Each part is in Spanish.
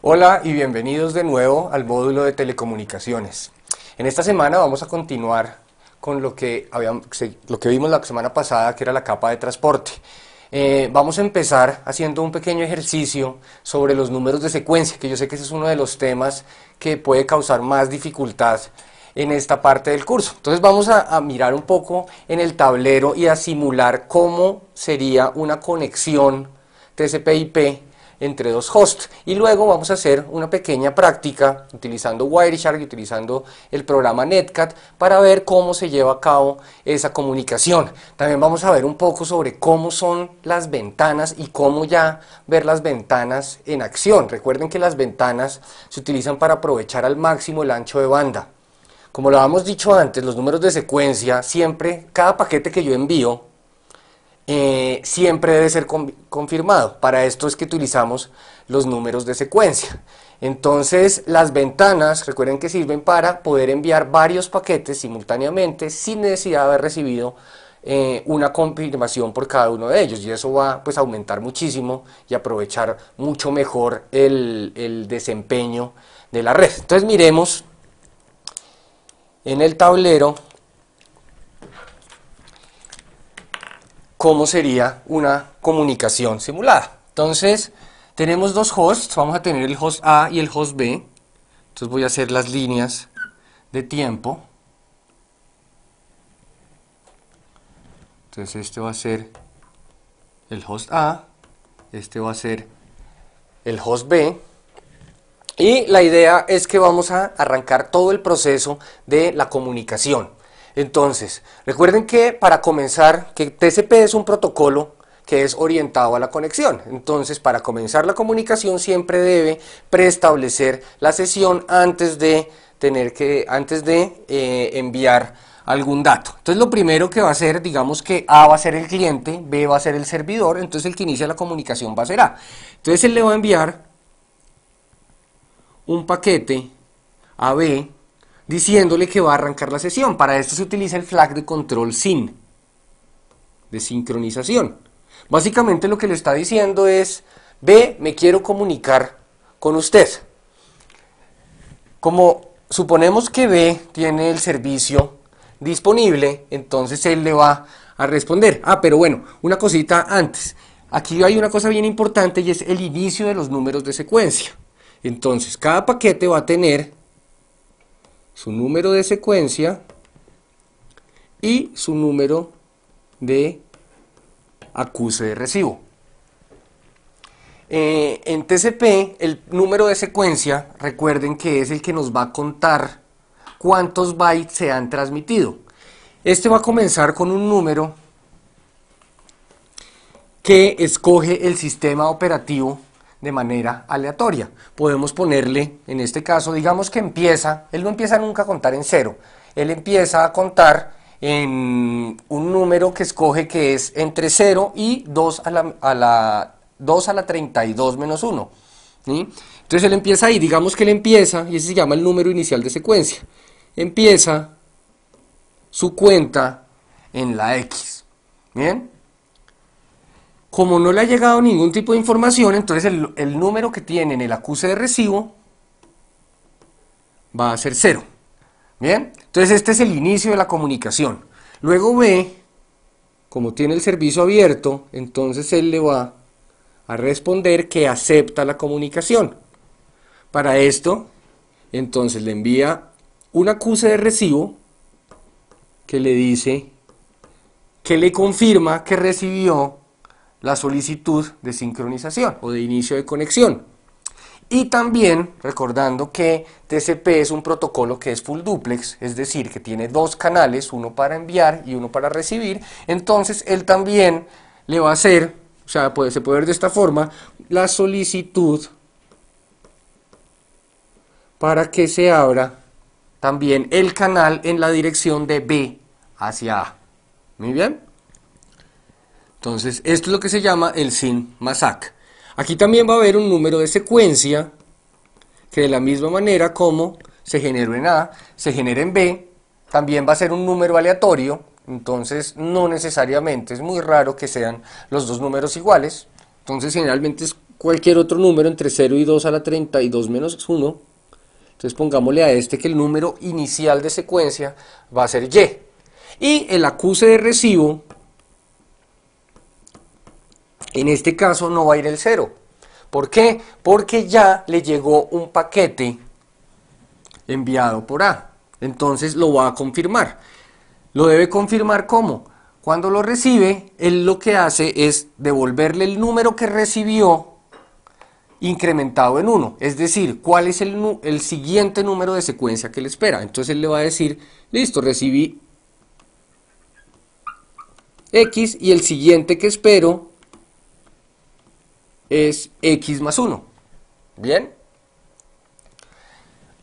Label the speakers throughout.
Speaker 1: Hola y bienvenidos de nuevo al módulo de telecomunicaciones. En esta semana vamos a continuar con lo que, habíamos, lo que vimos la semana pasada, que era la capa de transporte. Eh, vamos a empezar haciendo un pequeño ejercicio sobre los números de secuencia, que yo sé que ese es uno de los temas que puede causar más dificultad en esta parte del curso. Entonces vamos a, a mirar un poco en el tablero y a simular cómo sería una conexión TCP/IP entre dos hosts. Y luego vamos a hacer una pequeña práctica utilizando Wireshark y utilizando el programa Netcat para ver cómo se lleva a cabo esa comunicación. También vamos a ver un poco sobre cómo son las ventanas y cómo ya ver las ventanas en acción. Recuerden que las ventanas se utilizan para aprovechar al máximo el ancho de banda. Como lo habíamos dicho antes, los números de secuencia, siempre, cada paquete que yo envío, eh, siempre debe ser confirmado. Para esto es que utilizamos los números de secuencia. Entonces, las ventanas, recuerden que sirven para poder enviar varios paquetes simultáneamente sin necesidad de haber recibido eh, una confirmación por cada uno de ellos y eso va pues, a aumentar muchísimo y aprovechar mucho mejor el, el desempeño de la red. Entonces miremos en el tablero cómo sería una comunicación simulada. Entonces, tenemos dos hosts, vamos a tener el host A y el host B. Entonces voy a hacer las líneas de tiempo. Entonces este va a ser el host A, este va a ser el host B. Y la idea es que vamos a arrancar todo el proceso de la comunicación. Entonces, recuerden que para comenzar, que TCP es un protocolo que es orientado a la conexión. Entonces, para comenzar la comunicación siempre debe preestablecer la sesión antes de tener que, antes de eh, enviar algún dato. Entonces, lo primero que va a hacer, digamos que A va a ser el cliente, B va a ser el servidor, entonces el que inicia la comunicación va a ser A. Entonces, él le va a enviar un paquete a B diciéndole que va a arrancar la sesión. Para esto se utiliza el flag de control SYN, de sincronización. Básicamente lo que le está diciendo es, B, me quiero comunicar con usted. Como suponemos que B tiene el servicio disponible, entonces él le va a responder. Ah, pero bueno, una cosita antes. Aquí hay una cosa bien importante y es el inicio de los números de secuencia. Entonces, cada paquete va a tener su número de secuencia y su número de acuse de recibo. Eh, en TCP, el número de secuencia, recuerden que es el que nos va a contar cuántos bytes se han transmitido. Este va a comenzar con un número que escoge el sistema operativo de manera aleatoria. Podemos ponerle, en este caso, digamos que empieza, él no empieza nunca a contar en cero, él empieza a contar en un número que escoge que es entre 0 y 2 a la, a la, 2 a la 32 menos 1. Entonces él empieza ahí, digamos que él empieza, y ese se llama el número inicial de secuencia, empieza su cuenta en la X. ¿Bien? Como no le ha llegado ningún tipo de información, entonces el, número que tiene en el acuse de recibo va a ser cero. Bien, entonces este es el inicio de la comunicación. Luego B, como tiene el servicio abierto, entonces él le va a responder que acepta la comunicación. Para esto, entonces le envía un acuse de recibo que le dice que le confirma que recibió la solicitud de sincronización o de inicio de conexión. Y también recordando que TCP es un protocolo que es full duplex, es decir, que tiene dos canales, uno para enviar y uno para recibir, entonces él también le va a hacer, o sea, puede, se puede ver de esta forma, la solicitud para que se abra también el canal en la dirección de B hacia A. Muy bien. Entonces, esto es lo que se llama el sin masac. Aquí también va a haber un número de secuencia que de la misma manera como se generó en A, se genera en B, también va a ser un número aleatorio, entonces no necesariamente, es muy raro que sean los dos números iguales, entonces generalmente es cualquier otro número entre 0 y 2 a la 32 menos 1. Entonces pongámosle a este que el número inicial de secuencia va a ser y. Y el acuse de recibo, en este caso no va a ir el 0. ¿Por qué? Porque ya le llegó un paquete enviado por A. Entonces lo va a confirmar. Lo debe confirmar ¿cómo? Cuando lo recibe, él lo que hace es devolverle el número que recibió incrementado en 1. Es decir, cuál es el, el, siguiente número de secuencia que le espera. Entonces él le va a decir, listo, recibí X y el siguiente que espero es X más 1. Bien.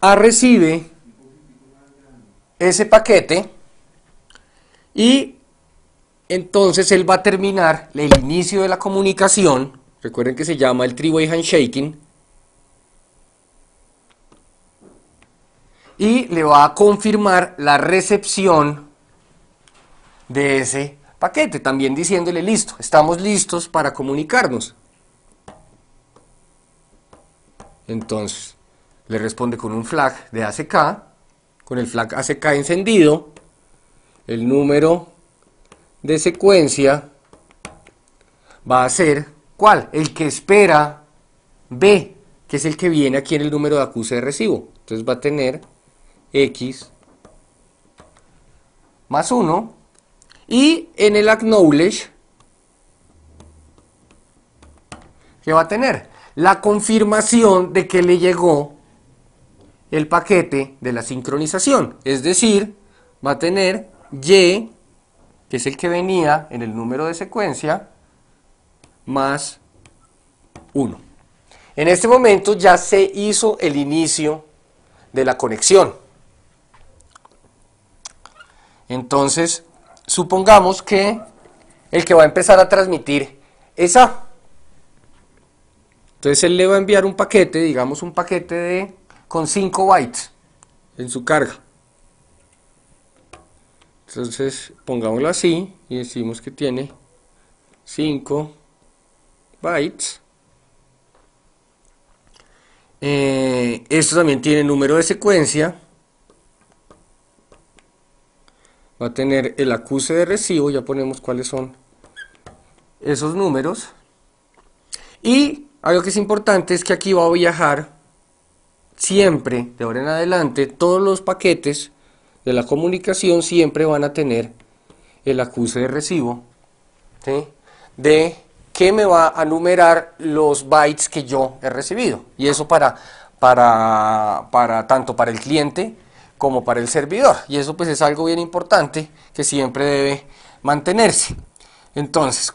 Speaker 1: A recibe ese paquete y entonces él va a terminar el inicio de la comunicación, recuerden que se llama el three-way handshaking, y le va a confirmar la recepción de ese paquete, también diciéndole listo, estamos listos para comunicarnos. Entonces, le responde con un flag de ACK, con el flag ACK encendido, el número de secuencia va a ser ¿cuál? El que espera B, que es el que viene aquí en el número de acuse de recibo. Entonces va a tener X más 1 y en el acknowledge ¿qué va a tener? La confirmación de que le llegó el paquete de la sincronización. Es decir, va a tener y, que es el que venía en el número de secuencia, más 1. En este momento ya se hizo el inicio de la conexión. Entonces, supongamos que el que va a empezar a transmitir es A. Entonces él le va a enviar un paquete, digamos un paquete de con 5 bytes en su carga. Entonces pongámoslo así y decimos que tiene 5 bytes. Eh, esto también tiene número de secuencia. Va a tener el acuse de recibo, ya ponemos cuáles son esos números. Y algo que es importante es que aquí va a viajar siempre, de ahora en adelante, todos los paquetes de la comunicación siempre van a tener el acuse de recibo de que me va a numerar los bytes que yo he recibido. Y eso para, para, para tanto para el cliente como para el servidor. Y eso pues es algo bien importante que siempre debe mantenerse. Entonces,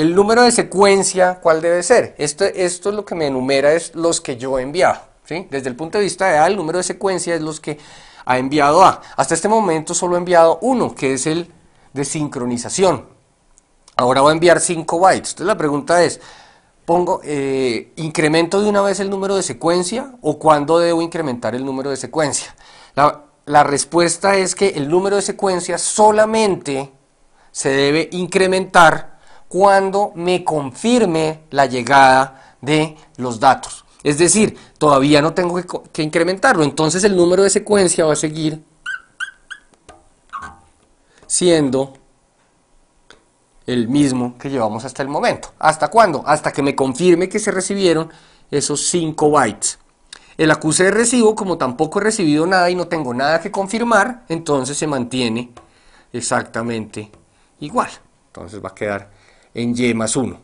Speaker 1: el número de secuencia, ¿cuál debe ser? Esto, esto es lo que me enumera es los que yo he enviado. ¿sí? Desde el punto de vista de A, el número de secuencia es los que ha enviado A. Hasta este momento solo ha enviado uno, que es el de sincronización. Ahora va a enviar 5 bytes. Entonces la pregunta es, pongo, eh, ¿incremento de una vez el número de secuencia o cuándo debo incrementar el número de secuencia? La, la respuesta es que el número de secuencia solamente se debe incrementar cuando me confirme la llegada de los datos. Es decir, todavía no tengo que, incrementarlo. Entonces el número de secuencia va a seguir siendo el mismo que llevamos hasta el momento. ¿Hasta cuándo? Hasta que me confirme que se recibieron esos 5 bytes. El acuse de recibo, como tampoco he recibido nada y no tengo nada que confirmar, entonces se mantiene exactamente igual. Entonces va a quedar en Y más 1.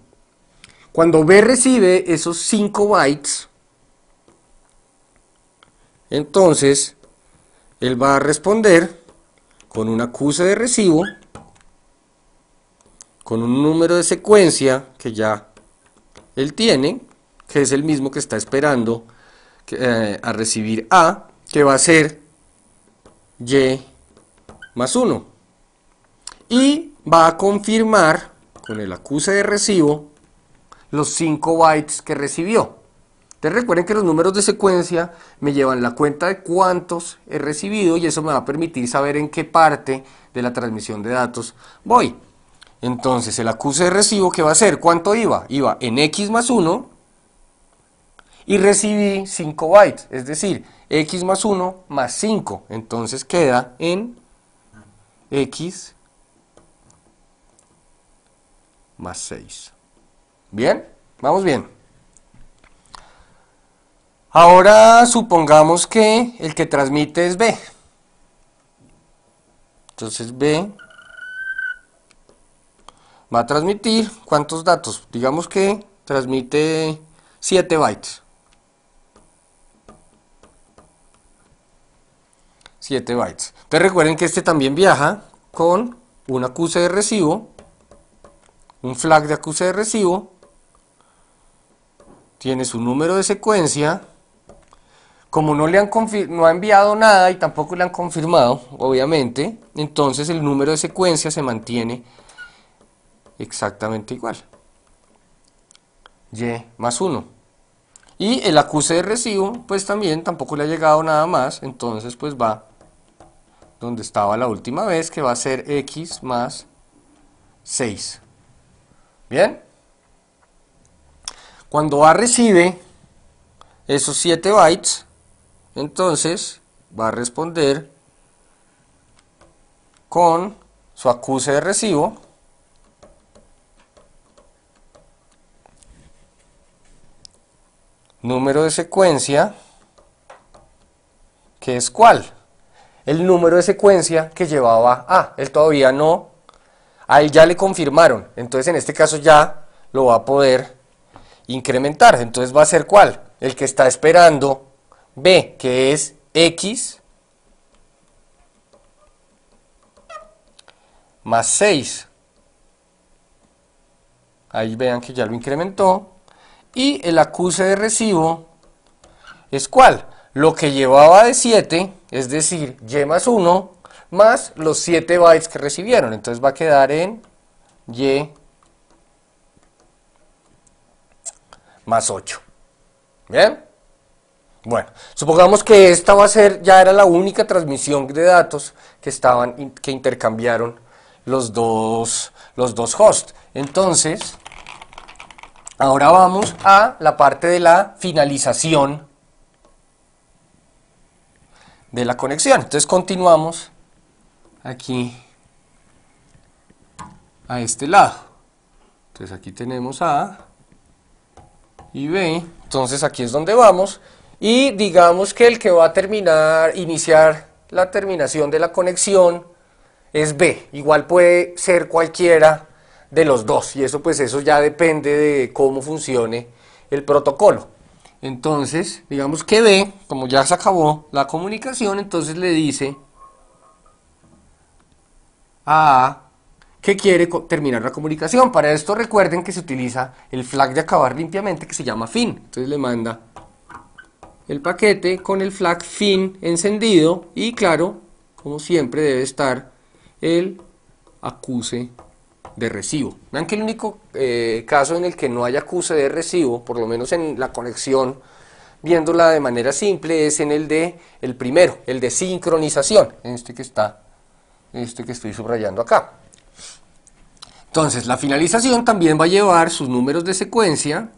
Speaker 1: Cuando B recibe esos 5 bytes, entonces él va a responder con un acuse de recibo, con un número de secuencia que ya él tiene, que es el mismo que está esperando eh, a recibir A, que va a ser Y más 1. Y va a confirmar con el acuse de recibo los 5 bytes que recibió. Entonces recuerden que los números de secuencia me llevan la cuenta de cuántos he recibido y eso me va a permitir saber en qué parte de la transmisión de datos voy. Entonces el acuse de recibo, ¿qué va a ser? ¿Cuánto iba? Iba en X más 1, y recibí 5 bytes, es decir, x más 1 más 5. Entonces queda en x más 6. ¿Bien? Vamos bien. Ahora supongamos que el que transmite es B. Entonces B va a transmitir, ¿cuántos datos? Digamos que transmite 7 bytes. 7 bytes. Entonces recuerden que este también viaja con un acuse de recibo, un flag de acuse de recibo, tiene su número de secuencia, como no le han no ha enviado nada y tampoco le han confirmado, obviamente, entonces el número de secuencia se mantiene exactamente igual. Y más 1. Y el acuse de recibo, pues también tampoco le ha llegado nada más, entonces pues va donde estaba la última vez, que va a ser x más 6. ¿Bien? Cuando A recibe esos 7 bytes, entonces va a responder con su acuse de recibo número de secuencia, que es cuál? El número de secuencia que llevaba A. Él todavía no, a él ya le confirmaron. Entonces en este caso ya lo va a poder incrementar. Entonces va a ser cuál? El que está esperando B, que es X más 6. Ahí vean que ya lo incrementó y el acuse de recibo es cuál? Lo que llevaba de 7, es decir, y más 1, más los 7 bytes que recibieron. Entonces va a quedar en y más 8. ¿Bien? Bueno, supongamos que esta va a ser, ya era la única transmisión de datos que estaban, que intercambiaron los dos, los dos hosts. Entonces, Ahora vamos a la parte de la finalización de la conexión. Entonces continuamos aquí a este lado. Entonces aquí tenemos A y B. Entonces aquí es donde vamos. Y digamos que el que va a terminar, iniciar la terminación de la conexión es B. Igual puede ser cualquiera de los dos y eso pues eso ya depende de cómo funcione el protocolo. Entonces, digamos que B, como ya se acabó la comunicación, entonces le dice a A que quiere terminar la comunicación. Para esto recuerden que se utiliza el flag de acabar limpiamente que se llama fin. Entonces le manda el paquete con el flag fin encendido y claro, como siempre debe estar el acuse de recibo. Vean que el único eh, caso en el que no hay acuse de recibo, por lo menos en la conexión, viéndola de manera simple, es en el de el primero, el de sincronización, este que está, este que estoy subrayando acá. Entonces, la finalización también va a llevar sus números de secuencia.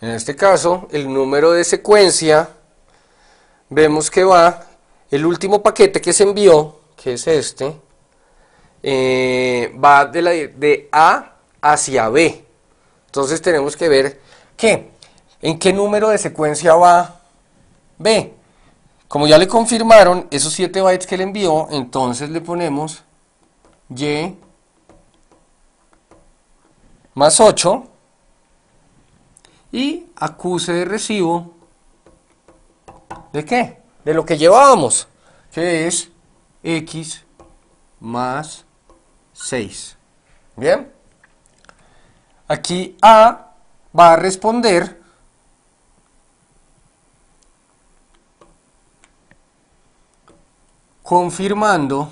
Speaker 1: En este caso, el número de secuencia, vemos que va el último paquete que se envió, que es este, eh, va de, de A hacia B. Entonces tenemos que ver qué, en qué número de secuencia va B. Como ya le confirmaron esos 7 bytes que le envió, entonces le ponemos Y más 8 y acuse de recibo de qué? de lo que llevábamos, que es x más 6. Bien. Aquí A va a responder confirmando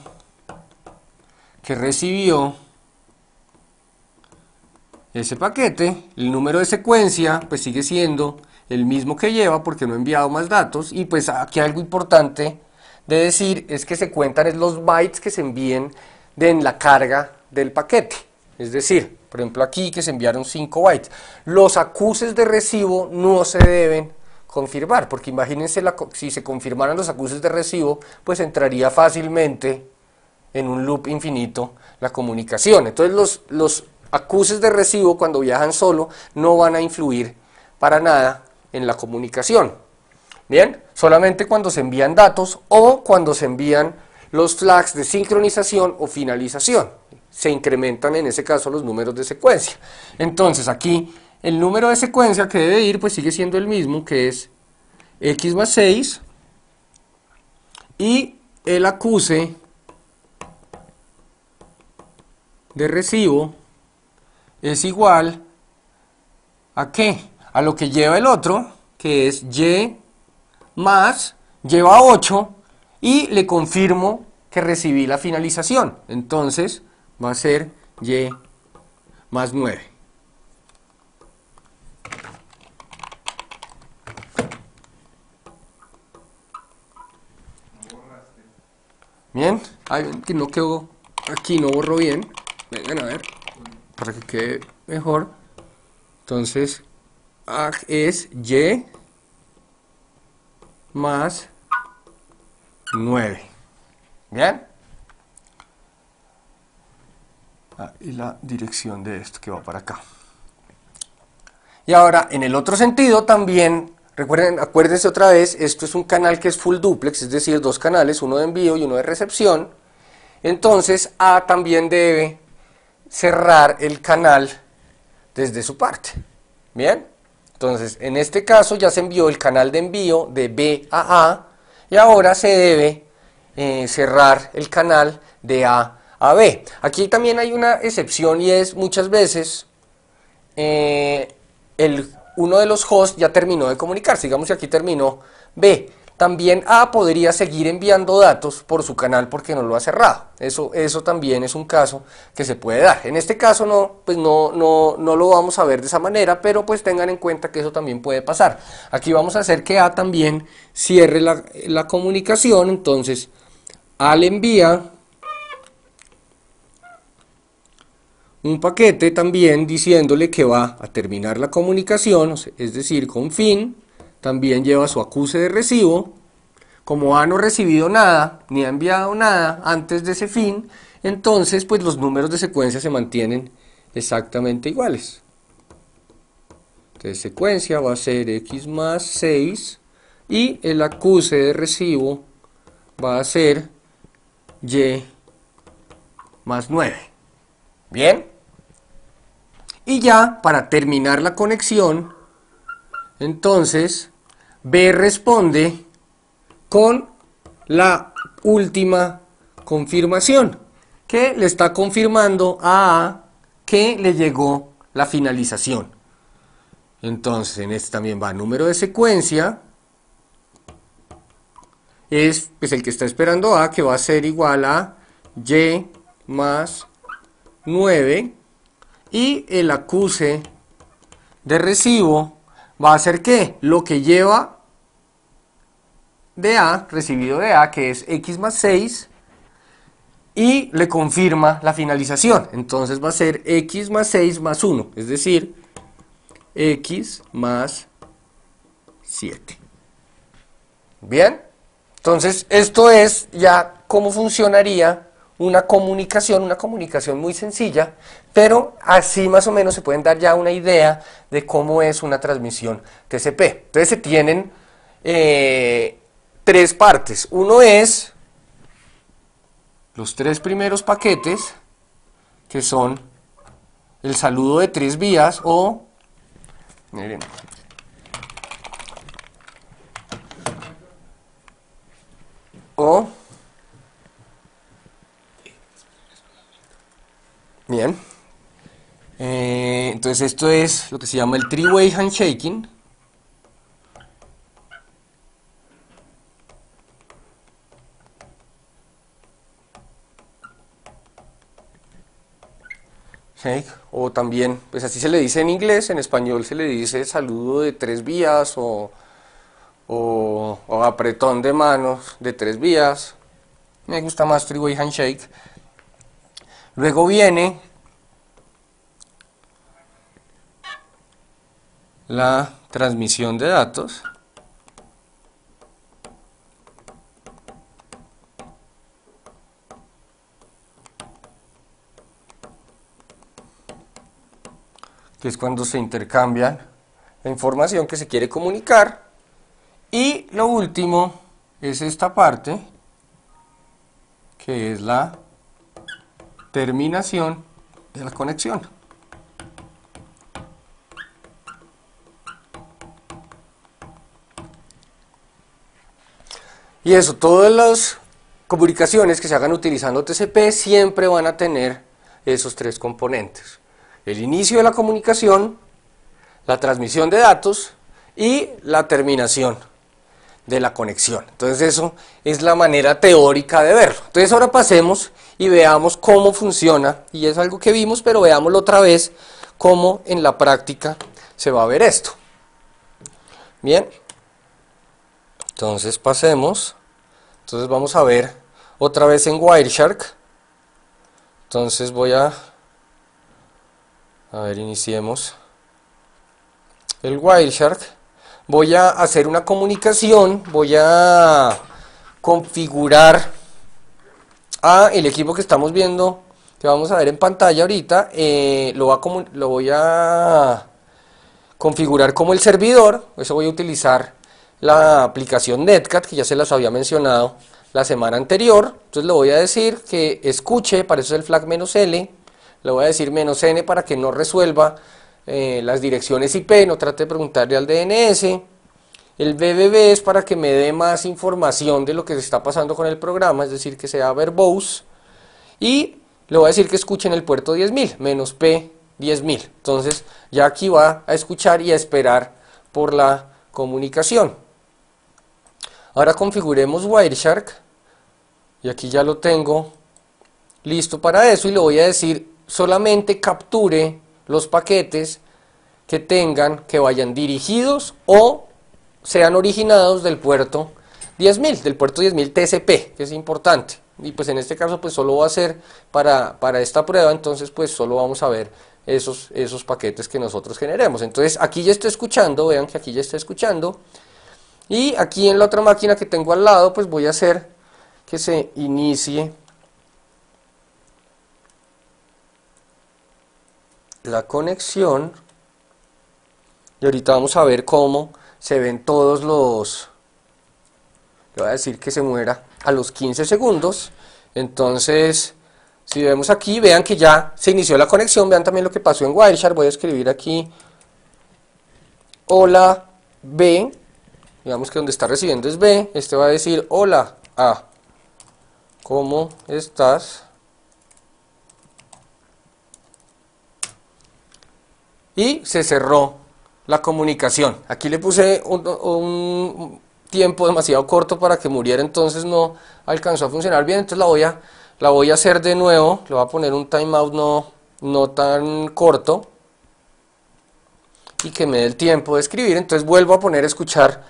Speaker 1: que recibió ese paquete, el número de secuencia pues sigue siendo el mismo que lleva porque no he enviado más datos y pues aquí algo importante de decir es que se cuentan los bytes que se envíen de en la carga del paquete. Es decir, por ejemplo aquí que se enviaron 5 bytes. Los acuses de recibo no se deben confirmar, porque imagínense si se confirmaran los acuses de recibo, pues entraría fácilmente en un loop infinito la comunicación. Entonces los, los acuses de recibo cuando viajan solo no van a influir para nada en la comunicación. Bien, solamente cuando se envían datos o cuando se envían los flags de sincronización o finalización. Se incrementan en ese caso los números de secuencia. Entonces aquí el número de secuencia que debe ir pues sigue siendo el mismo que es x más 6 y el acuse de recibo es igual a qué? A lo que lleva el otro, que es y más, lleva 8 y le confirmo que recibí la finalización. Entonces va a ser y más 9. Bien, Ay, que no quedó, aquí no borro bien. Vengan a ver, para que quede mejor. Entonces, es y más 9. ¿Bien? Ah, y la dirección de esto que va para acá. Y ahora, en el otro sentido, también, recuerden, acuérdense otra vez, esto es un canal que es full duplex, es decir, dos canales, uno de envío y uno de recepción. Entonces, A también debe cerrar el canal desde su parte. ¿Bien? Entonces, en este caso ya se envió el canal de envío de B a A y ahora se debe eh, cerrar el canal de A a B. Aquí también hay una excepción y es muchas veces eh, el, uno de los hosts ya terminó de comunicarse, digamos que aquí terminó B. También A podría seguir enviando datos por su canal porque no lo ha cerrado. Eso, eso también es un caso que se puede dar. En este caso no, pues no, no, no lo vamos a ver de esa manera, pero pues tengan en cuenta que eso también puede pasar. Aquí vamos a hacer que A también cierre la, la comunicación, entonces A le envía un paquete también diciéndole que va a terminar la comunicación, es decir, con fin, también lleva su acuse de recibo. Como A no recibido nada, ni ha enviado nada antes de ese fin, entonces pues los números de secuencia se mantienen exactamente iguales. Entonces secuencia va a ser x más 6 y el acuse de recibo va a ser y más 9. Bien. Y ya para terminar la conexión, entonces, B responde con la última confirmación, que le está confirmando a A que le llegó la finalización. Entonces, en este también va número de secuencia, es pues, el que está esperando A, que va a ser igual a Y más 9, y el acuse de recibo va a ser que lo que lleva de A, recibido de A, que es X más 6, y le confirma la finalización. Entonces va a ser X más 6 más 1, es decir, X más 7. Bien, entonces esto es ya cómo funcionaría una comunicación, una comunicación muy sencilla, pero así más o menos se pueden dar ya una idea de cómo es una transmisión TCP. Entonces se tienen eh, tres partes. Uno es los tres primeros paquetes, que son el saludo de tres vías o... Miren, o Bien. Eh, entonces esto es lo que se llama el three-way handshaking. o también, pues así se le dice en inglés, en español se le dice saludo de tres vías o, o, o apretón de manos de tres vías. Me gusta más three-way handshake. Luego viene la transmisión de datos. que es cuando se intercambian la información que se quiere comunicar. Y lo último es esta parte, que es la terminación de la conexión. Y eso, todas las comunicaciones que se hagan utilizando TCP siempre van a tener esos tres componentes el inicio de la comunicación, la transmisión de datos y la terminación de la conexión. Entonces eso es la manera teórica de verlo. Entonces ahora pasemos y veamos cómo funciona, y es algo que vimos, pero veámoslo otra vez, cómo en la práctica se va a ver esto. Bien, entonces pasemos, entonces vamos a ver otra vez en Wireshark, entonces voy a a ver, iniciemos. El Wireshark. Voy a hacer una comunicación, voy a configurar a el equipo que estamos viendo, que vamos a ver en pantalla ahorita, eh, lo, va lo voy a configurar como el servidor, eso voy a utilizar la aplicación Netcat, que ya se las había mencionado la semana anterior, entonces le voy a decir que escuche, para eso es el flag "-l", le voy a decir menos "-n", para que no resuelva eh, las direcciones IP, no trate de preguntarle al DNS, el BBB es para que me dé más información de lo que se está pasando con el programa, es decir, que sea verbose, y le voy a decir que escuche en el puerto 10.000, menos P 10.000, entonces ya aquí va a escuchar y a esperar por la comunicación. Ahora configuremos Wireshark, y aquí ya lo tengo listo para eso, y le voy a decir solamente capture los paquetes que tengan, que vayan dirigidos o sean originados del puerto 10.000, del puerto 10.000 TCP, que es importante. Y pues en este caso pues solo va a ser para, para esta prueba, entonces pues solo vamos a ver esos, esos paquetes que nosotros generemos. Entonces aquí ya estoy escuchando, vean que aquí ya estoy escuchando. Y aquí en la otra máquina que tengo al lado pues voy a hacer que se inicie la conexión. Y ahorita vamos a ver cómo se ven todos los le voy a decir que se muera a los 15 segundos. Entonces si vemos aquí vean que ya se inició la conexión. Vean también lo que pasó en Wireshark. Voy a escribir aquí. Hola B. Digamos que donde está recibiendo es B. Este va a decir hola A. ¿cómo estás? Y se cerró la comunicación. Aquí le puse un, tiempo demasiado corto para que muriera, entonces no alcanzó a funcionar bien, entonces la voy a, la voy a hacer de nuevo, le voy a poner un timeout no, no tan corto y que me dé el tiempo de escribir, entonces vuelvo a poner a escuchar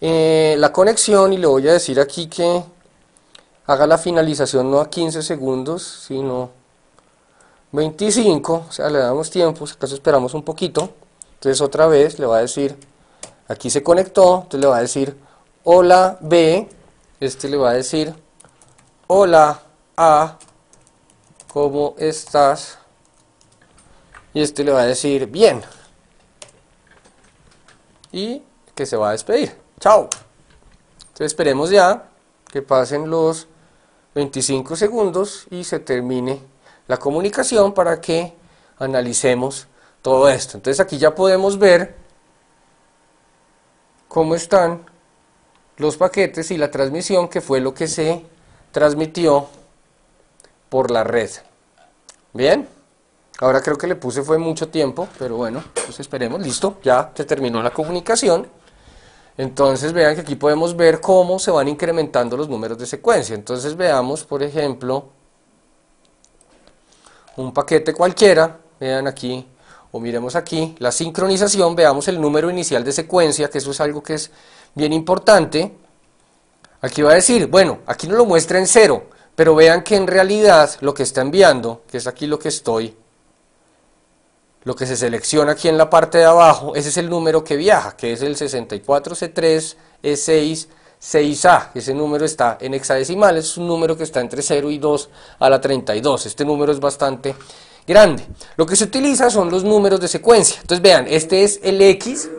Speaker 1: eh, la conexión y le voy a decir aquí que haga la finalización no a 15 segundos, sino 25, o sea, le damos tiempo, si acaso esperamos un poquito, entonces otra vez le va a decir, aquí se conectó, entonces le va a decir, hola B, este le va a decir, hola A, ¿cómo estás? Y este le va a decir, bien. Y que se va a despedir. Chao. Entonces esperemos ya que pasen los 25 segundos y se termine la comunicación para que analicemos todo esto. Entonces aquí ya podemos ver cómo están los paquetes y la transmisión que fue lo que se transmitió por la red. Bien, ahora creo que le puse fue mucho tiempo, pero bueno, pues esperemos, listo, ya se terminó la comunicación. Entonces vean que aquí podemos ver cómo se van incrementando los números de secuencia. Entonces veamos, por ejemplo, un paquete cualquiera, vean aquí, o miremos aquí, la sincronización, veamos el número inicial de secuencia, que eso es algo que es bien importante. Aquí va a decir, bueno, aquí no lo muestra en cero, pero vean que en realidad lo que está enviando, que es aquí lo que estoy lo que se selecciona aquí en la parte de abajo, ese es el número que viaja, que es el 64C3E6 6A, ese número está en hexadecimal, es un número que está entre 0 y 2 a la 32, este número es bastante grande. Lo que se utiliza son los números de secuencia, entonces vean, este es el X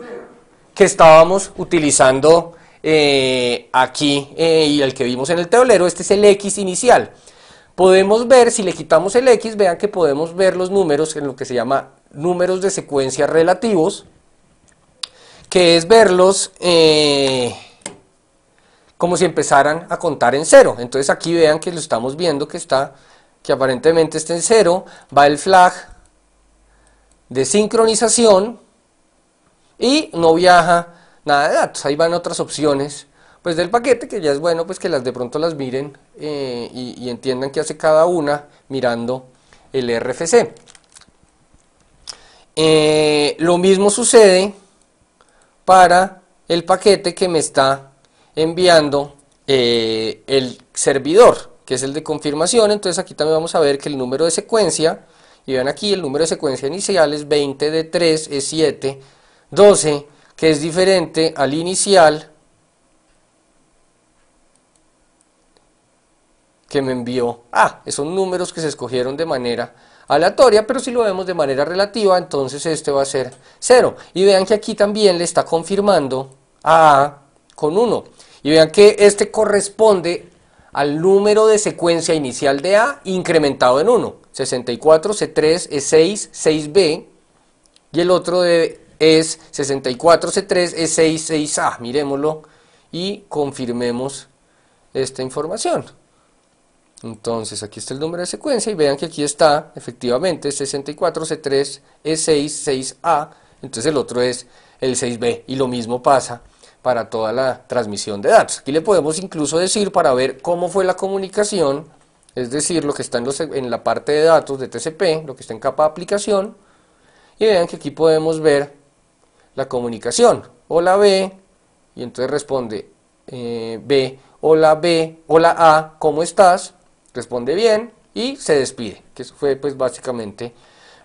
Speaker 1: que estábamos utilizando eh, aquí eh, y el que vimos en el tablero, este es el X inicial. Podemos ver, si le quitamos el X, vean que podemos ver los números en lo que se llama números de secuencia relativos, que es verlos... Eh, como si empezaran a contar en cero. Entonces aquí vean que lo estamos viendo que está, que aparentemente está en cero, va el flag de sincronización y no viaja nada de datos. Ahí van otras opciones pues del paquete que ya es bueno pues que las de pronto las miren eh, y, entiendan qué hace cada una mirando el RFC. Eh, lo mismo sucede para el paquete que me está enviando eh, el servidor, que es el de confirmación. Entonces aquí también vamos a ver que el número de secuencia, y vean aquí el número de secuencia inicial es 20 de 3, es 7, 12, que es diferente al inicial que me envió. Ah, son números que se escogieron de manera aleatoria, pero si lo vemos de manera relativa, entonces este va a ser 0. Y vean que aquí también le está confirmando a A con 1. Y vean que este corresponde al número de secuencia inicial de A incrementado en 1. 64, C3, E6, 6B. Y el otro de, es 64, C3, E6, 6A. Miremoslo y confirmemos esta información. Entonces aquí está el número de secuencia y vean que aquí está efectivamente 64, C3, E6, 6A. Entonces el otro es el 6B y lo mismo pasa para toda la transmisión de datos. Aquí le podemos incluso decir para ver cómo fue la comunicación, es decir, lo que está en, la parte de datos de TCP, lo que está en capa de aplicación, y vean que aquí podemos ver la comunicación. Hola B, y entonces responde eh, B, hola B, hola A, ¿cómo estás? Responde bien y se despide, que eso fue pues básicamente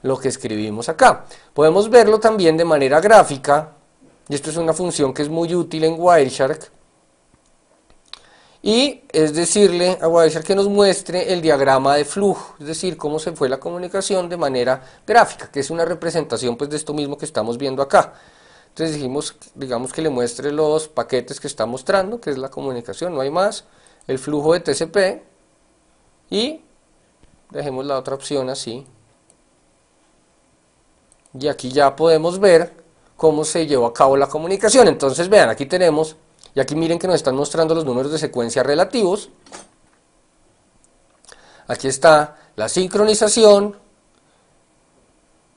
Speaker 1: lo que escribimos acá. Podemos verlo también de manera gráfica, y esto es una función que es muy útil en Wireshark. Y es decirle a Wireshark que nos muestre el diagrama de flujo, es decir, cómo se fue la comunicación de manera gráfica, que es una representación pues, de esto mismo que estamos viendo acá. Entonces dijimos, digamos que le muestre los paquetes que está mostrando, que es la comunicación, no hay más, el flujo de TCP y dejemos la otra opción así. Y aquí ya podemos ver cómo se llevó a cabo la comunicación. Entonces vean, aquí tenemos, y aquí miren que nos están mostrando los números de secuencia relativos. Aquí está la sincronización,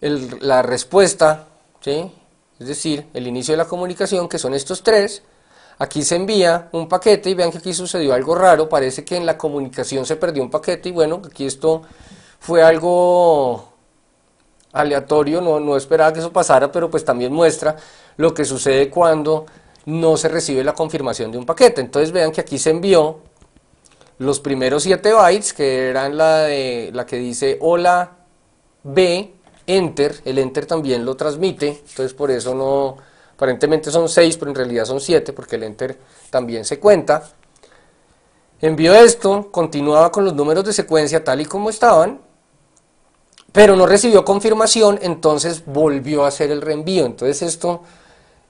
Speaker 1: la respuesta, ¿sí? es decir, el inicio de la comunicación, que son estos tres. Aquí se envía un paquete y vean que aquí sucedió algo raro, parece que en la comunicación se perdió un paquete y bueno, aquí esto fue algo aleatorio, no, no esperaba que eso pasara, pero pues también muestra lo que sucede cuando no se recibe la confirmación de un paquete. Entonces vean que aquí se envió los primeros 7 bytes, que eran la, de, la que dice hola B, enter, el enter también lo transmite, entonces por eso no, aparentemente son 6, pero en realidad son 7, porque el enter también se cuenta. Envió esto, continuaba con los números de secuencia tal y como estaban, pero no recibió confirmación, entonces volvió a hacer el reenvío. Entonces esto,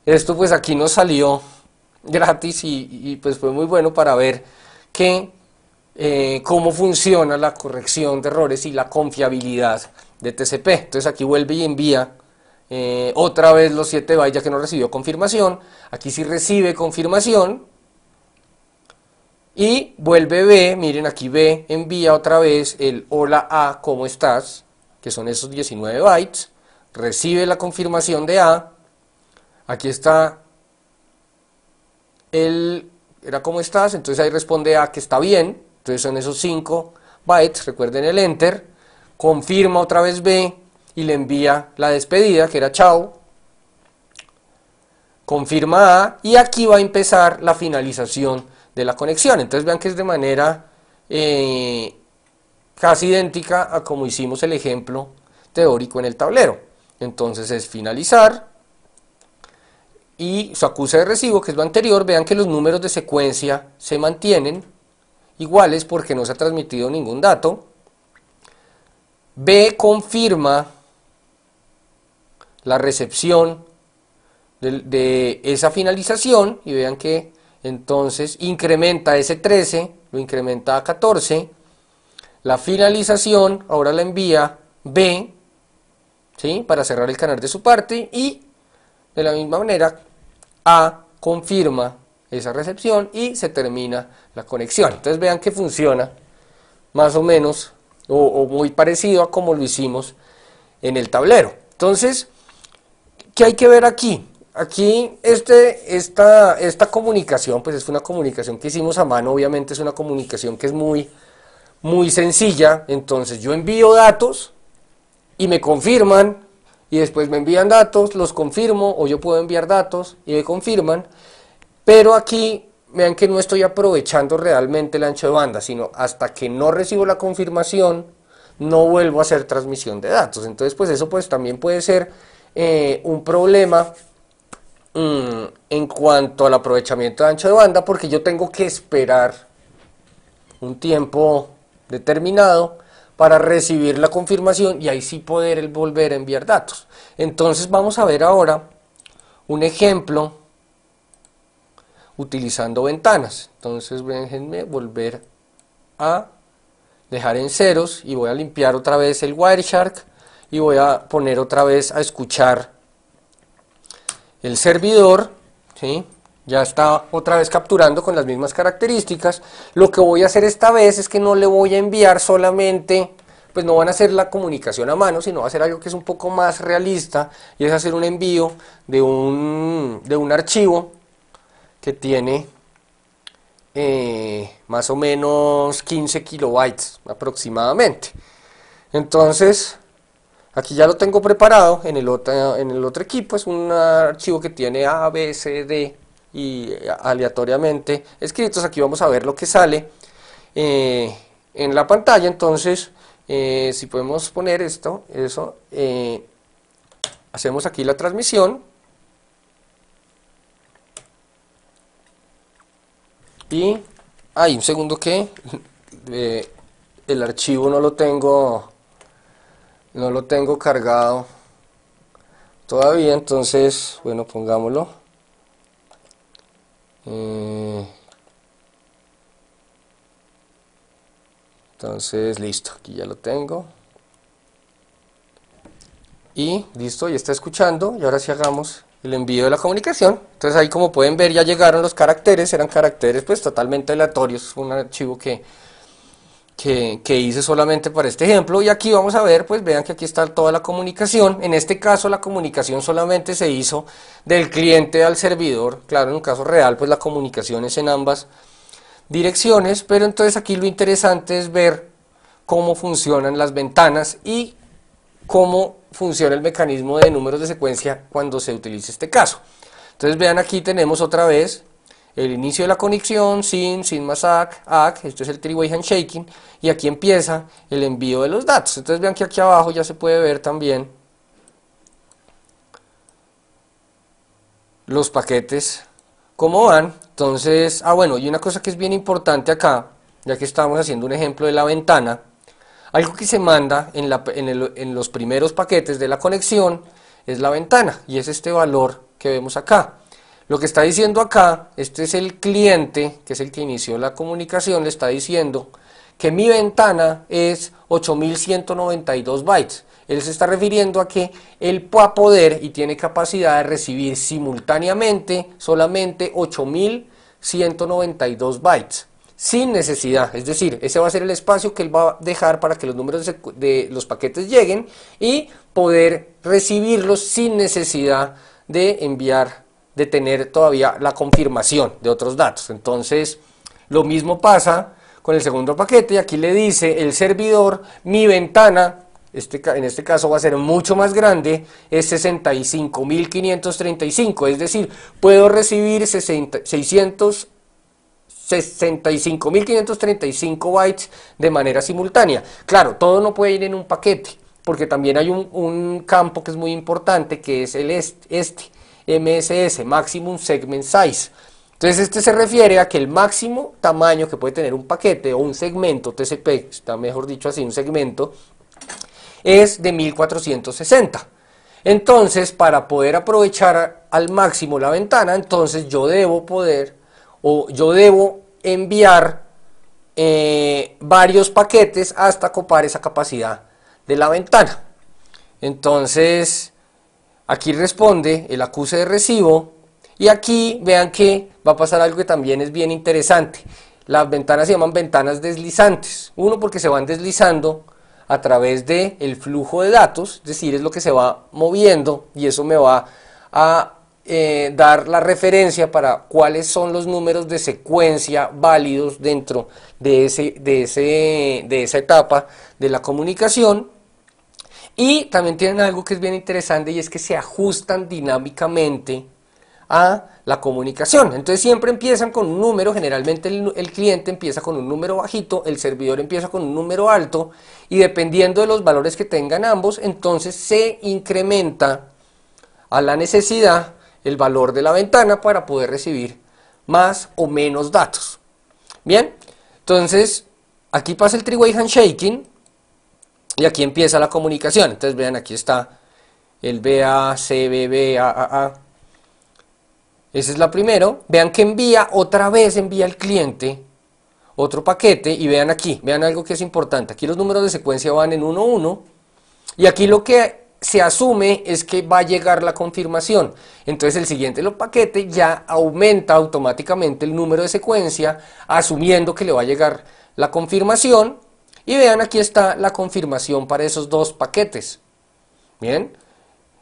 Speaker 1: esto pues aquí nos salió gratis y, pues fue muy bueno para ver que, eh, cómo funciona la corrección de errores y la confiabilidad de TCP. Entonces aquí vuelve y envía eh, otra vez los 7 bytes ya que no recibió confirmación. Aquí sí recibe confirmación. Y vuelve B, miren aquí B envía otra vez el hola A, ¿cómo estás? Que son esos 19 bytes, recibe la confirmación de A, aquí está el, era cómo estás, entonces ahí responde A que está bien, entonces son esos 5 bytes, recuerden el enter, confirma otra vez B y le envía la despedida, que era chao, confirma A y aquí va a empezar la finalización de la conexión, entonces vean que es de manera eh, casi idéntica a como hicimos el ejemplo teórico en el tablero. entonces es finalizar y su acuse de recibo, que es lo anterior, vean que los números de secuencia se mantienen iguales porque no se ha transmitido ningún dato. B confirma la recepción de, esa finalización y vean que entonces incrementa ese 13, lo incrementa a 14. La finalización ahora la envía B ¿sí? para cerrar el canal de su parte y de la misma manera A confirma esa recepción y se termina la conexión. Entonces vean que funciona más o menos o, muy parecido a como lo hicimos en el tablero. Entonces, ¿qué hay que ver aquí? Aquí este, esta, esta comunicación, pues es una comunicación que hicimos a mano, obviamente es una comunicación que es muy, muy sencilla, entonces yo envío datos y me confirman y después me envían datos, los confirmo o yo puedo enviar datos y me confirman, pero aquí vean que no estoy aprovechando realmente el ancho de banda, sino hasta que no recibo la confirmación, no vuelvo a hacer transmisión de datos. Entonces, pues eso pues también puede ser eh, un problema mm, en cuanto al aprovechamiento de ancho de banda, porque yo tengo que esperar un tiempo determinado para recibir la confirmación y ahí sí poder volver a enviar datos. Entonces vamos a ver ahora un ejemplo utilizando ventanas. Entonces déjenme volver a dejar en ceros y voy a limpiar otra vez el Wireshark y voy a poner otra vez a escuchar el servidor, ¿sí? Ya está otra vez capturando con las mismas características. Lo que voy a hacer esta vez es que no le voy a enviar solamente, pues no van a hacer la comunicación a mano, sino va a hacer algo que es un poco más realista y es hacer un envío de un, de un archivo que tiene eh, más o menos 15 kilobytes aproximadamente. Entonces, aquí ya lo tengo preparado en el otro, en el otro equipo, es un archivo que tiene A, B, C, D y aleatoriamente escritos. Aquí vamos a ver lo que sale eh, en la pantalla. Entonces, eh, si podemos poner esto, eso, hacemos aquí la transmisión y hay un segundo que eh, el archivo no lo tengo no lo tengo cargado todavía entonces bueno pongámoslo eh, entonces listo aquí ya lo tengo y listo ya está escuchando y ahora si hagamos el envío de la comunicación. Entonces ahí como pueden ver ya llegaron los caracteres, eran caracteres pues totalmente aleatorios, un archivo que, que, hice solamente para este ejemplo. Y aquí vamos a ver, pues vean que aquí está toda la comunicación, en este caso la comunicación solamente se hizo del cliente al servidor, claro en un caso real pues la comunicación es en ambas direcciones, pero entonces aquí lo interesante es ver cómo funcionan las ventanas y cómo funciona el mecanismo de números de secuencia cuando se utiliza este caso. Entonces vean aquí tenemos otra vez el inicio de la conexión, sin, sin más ACK, ACK, esto es el three-way handshaking, y aquí empieza el envío de los datos. Entonces vean que aquí abajo ya se puede ver también los paquetes cómo van. Entonces, ah bueno, y una cosa que es bien importante acá, ya que estamos haciendo un ejemplo de la ventana, algo que se manda en, en, los primeros paquetes de la conexión es la ventana y es este valor que vemos acá. Lo que está diciendo acá, este es el cliente, que es el que inició la comunicación, le está diciendo que mi ventana es 8192 bytes. Él se está refiriendo a que él pueda poder y tiene capacidad de recibir simultáneamente solamente 8192 bytes sin necesidad, es decir, ese va a ser el espacio que él va a dejar para que los números de, los paquetes lleguen y poder recibirlos sin necesidad de enviar, de tener todavía la confirmación de otros datos. Entonces, lo mismo pasa con el segundo paquete, aquí le dice el servidor, mi ventana, este, en este caso va a ser mucho más grande, es 65.535, es decir, puedo recibir 600 65.535 bytes de manera simultánea. Claro, todo no puede ir en un paquete. porque también hay un, campo que es muy importante, que es el este, MSS, Maximum Segment Size. Entonces este se refiere a que el máximo tamaño que puede tener un paquete o un segmento TCP, está mejor dicho así, un segmento, es de 1460. Entonces, para poder aprovechar al máximo la ventana, entonces yo debo poder o yo debo enviar eh, varios paquetes hasta copar esa capacidad de la ventana. Entonces, aquí responde el acuse de recibo y aquí vean que va a pasar algo que también es bien interesante. Las ventanas se llaman ventanas deslizantes. Uno porque se van deslizando a través del el flujo de datos, es decir, es lo que se va moviendo y eso me va a eh, dar la referencia para cuáles son los números de secuencia válidos dentro de, ese, de, ese, de esa etapa de la comunicación. Y también tienen algo que es bien interesante y es que se ajustan dinámicamente a la comunicación. Entonces siempre empiezan con un número, generalmente el, cliente empieza con un número bajito, el servidor empieza con un número alto y dependiendo de los valores que tengan ambos, entonces se incrementa a la necesidad el valor de la ventana para poder recibir más o menos datos. Bien, entonces aquí pasa el three-way handshaking y aquí empieza la comunicación. Entonces vean, aquí está el BA, CB, BA, Esa es la primero. Vean que envía, otra vez envía al cliente otro paquete y vean aquí, vean algo que es importante. Aquí los números de secuencia van en 1, 1 y aquí lo que se asume es que va a llegar la confirmación. Entonces el siguiente paquete ya aumenta automáticamente el número de secuencia, asumiendo que le va a llegar la confirmación. Y vean, aquí está la confirmación para esos dos paquetes. Bien,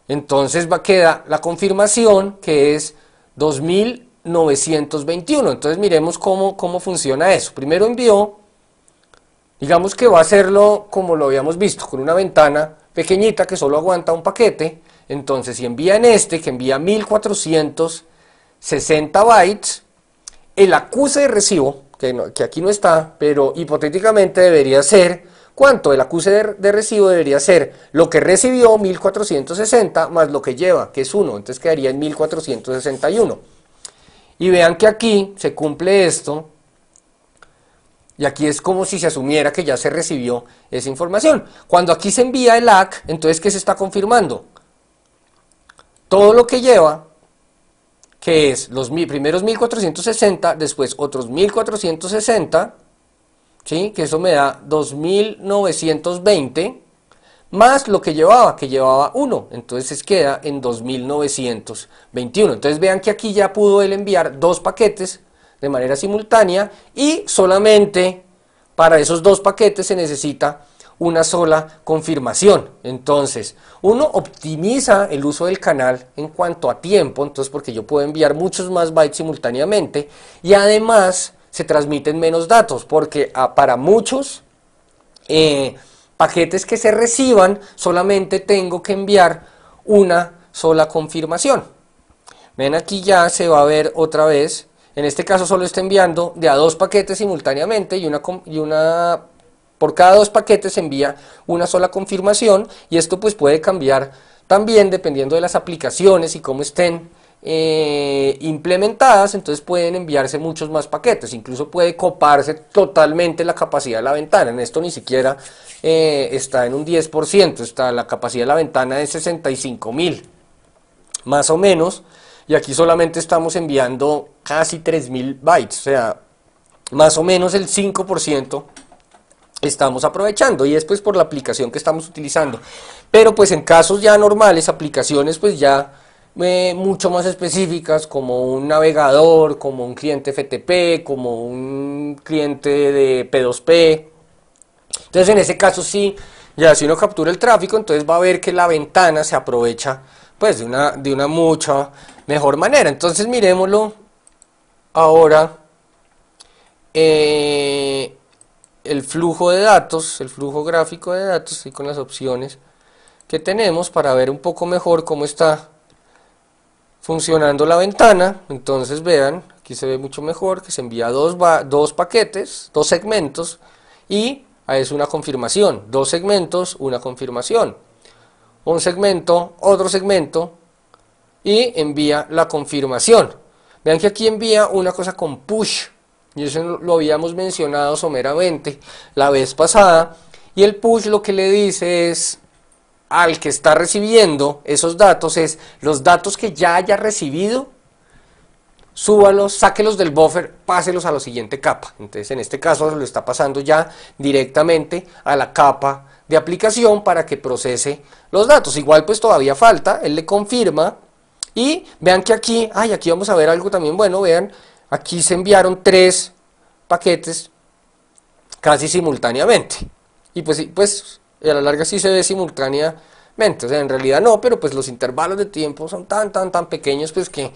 Speaker 1: entonces va a quedar la confirmación que es 2921. Entonces miremos cómo, cómo funciona eso. Primero envió, digamos que va a hacerlo como lo habíamos visto, con una ventana pequeñita que solo aguanta un paquete, entonces si envía en este, que envía 1460 bytes, el acuse de recibo, que, aquí no está, pero hipotéticamente debería ser, ¿cuánto? El acuse de, recibo debería ser lo que recibió 1460 más lo que lleva, que es 1, entonces quedaría en 1461. Y vean que aquí se cumple esto, y aquí es como si se asumiera que ya se recibió esa información. Cuando aquí se envía el ACK, entonces ¿qué se está confirmando? Todo lo que lleva, que es los primeros 1460, después otros 1460, ¿sí? que eso me da 2920, más lo que llevaba, que llevaba 1, entonces queda en 2921. Entonces vean que aquí ya pudo él enviar dos paquetes de manera simultánea y solamente para esos dos paquetes se necesita una sola confirmación. Entonces, uno optimiza el uso del canal en cuanto a tiempo, entonces porque yo puedo enviar muchos más bytes simultáneamente y además se transmiten menos datos, porque ah, para muchos eh, paquetes que se reciban solamente tengo que enviar una sola confirmación. Ven aquí ya se va a ver otra vez en este caso solo está enviando de a dos paquetes simultáneamente y una, y una por cada dos paquetes se envía una sola confirmación y esto pues puede cambiar también dependiendo de las aplicaciones y cómo estén eh, implementadas, entonces pueden enviarse muchos más paquetes, incluso puede coparse totalmente la capacidad de la ventana, en esto ni siquiera eh, está en un 10%, está la capacidad de la ventana de 65 mil, más o menos, y aquí solamente estamos enviando casi 3000 bytes, o sea, más o menos el 5% estamos aprovechando y es pues por la aplicación que estamos utilizando. Pero pues en casos ya normales, aplicaciones pues ya eh, mucho más específicas como un navegador, como un cliente FTP, como un cliente de P2P. Entonces en ese caso sí, ya si uno captura el tráfico, entonces va a ver que la ventana se aprovecha pues de una, de una mucha mejor manera. Entonces miremoslo ahora eh, el flujo de datos, el flujo gráfico de datos y con las opciones que tenemos para ver un poco mejor cómo está funcionando la ventana. Entonces vean, aquí se ve mucho mejor que se envía dos, dos paquetes, dos segmentos y es una confirmación, dos segmentos, una confirmación, un segmento, otro segmento y envía la confirmación. Vean que aquí envía una cosa con push, y eso lo habíamos mencionado someramente la vez pasada, y el push lo que le dice es al que está recibiendo esos datos es los datos que ya haya recibido, súbalos, sáquelos del buffer, páselos a la siguiente capa. Entonces en este caso lo está pasando ya directamente a la capa de aplicación para que procese los datos. Igual pues todavía falta, él le confirma y vean que aquí, ay, aquí vamos a ver algo también bueno, vean, aquí se enviaron tres paquetes casi simultáneamente. Y pues, pues a la larga sí se ve simultáneamente, o sea, en realidad no, pero pues los intervalos de tiempo son tan, tan, tan pequeños pues que,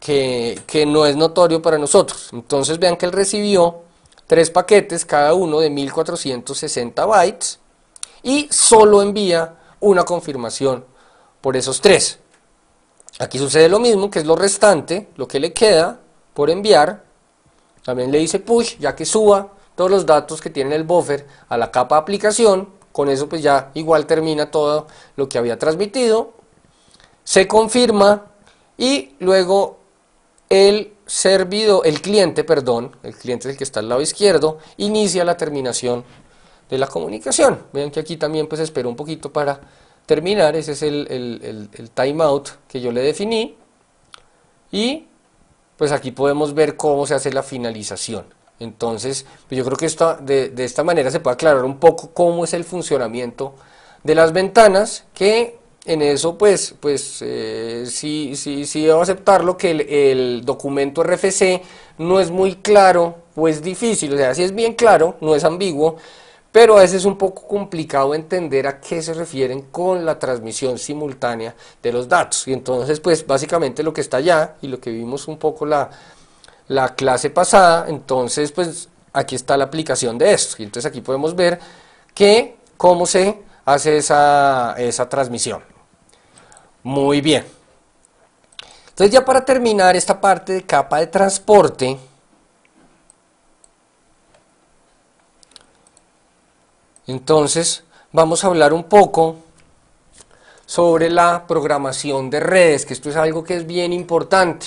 Speaker 1: que, que no es notorio para nosotros. Entonces vean que él recibió tres paquetes, cada uno de 1460 bytes, y solo envía una confirmación por esos tres. Aquí sucede lo mismo, que es lo restante, lo que le queda por enviar. También le dice push, ya que suba todos los datos que tiene el buffer a la capa de aplicación. Con eso pues ya igual termina todo lo que había transmitido. Se confirma y luego el servidor, el cliente, perdón, el cliente es el que está al lado izquierdo, inicia la terminación de la comunicación. Vean que aquí también pues espero un poquito para terminar, ese es el, timeout que yo le definí y pues aquí podemos ver cómo se hace la finalización. Entonces, pues yo creo que esto, de, esta manera se puede aclarar un poco cómo es el funcionamiento de las ventanas, que en eso pues, pues eh, sí, sí, sí debo aceptarlo que el, el, documento RFC no es muy claro o es difícil, o sea, sí es bien claro, no es ambiguo, pero a veces es un poco complicado entender a qué se refieren con la transmisión simultánea de los datos. Y entonces, pues básicamente lo que está allá y lo que vimos un poco la, la clase pasada, entonces pues aquí está la aplicación de esto. Y entonces aquí podemos ver que cómo se hace esa, esa transmisión. Muy bien. Entonces ya para terminar esta parte de capa de transporte, Entonces, vamos a hablar un poco sobre la programación de redes, que esto es algo que es bien importante,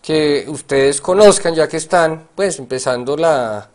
Speaker 1: que ustedes conozcan ya que están pues empezando la